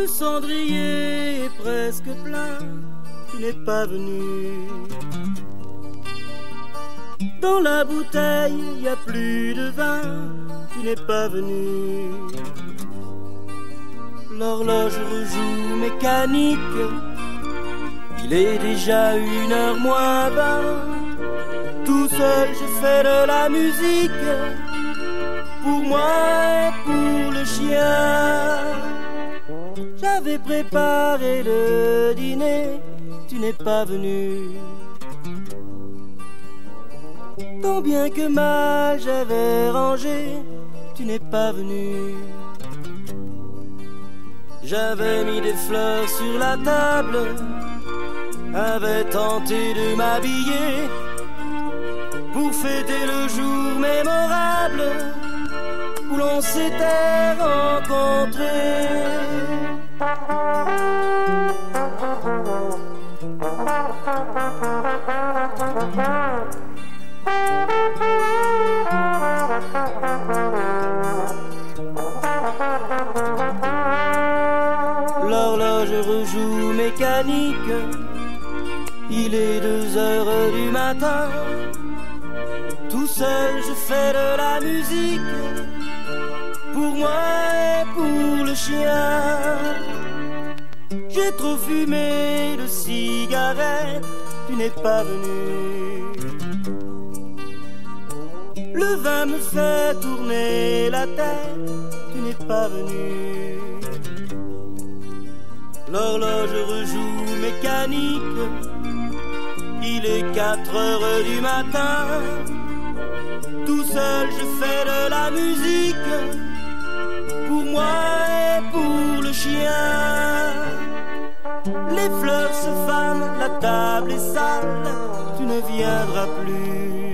Le cendrier est presque plein, tu n'es pas venu. Dans la bouteille, y a plus de vin, tu n'es pas venu. L'horloge rejoue mécanique, il est déjà une heure moins vingt. Tout seul, je fais de la musique, pour moi et pour le chien. J'avais préparé le dîner, tu n'es pas venu. Tant bien que mal j'avais rangé, tu n'es pas venu. J'avais mis des fleurs sur la table, avait tenté de m'habiller pour fêter le jour mémorable où l'on s'était rencontrés. L'horloge rejoue mécanique, il est deux heures du matin. Tout seul je fais de la musique, pour moi et pour le chien. J'ai trop fumé de cigarettes, tu n'es pas venu. Le vin me fait tourner la tête, tu n'es pas venu. L'horloge rejoue mécanique, il est 4 heures du matin. Tout seul je fais de la musique, pour moi et pour le chien. Les fleurs se fanent, la table est sale, tu ne viendras plus.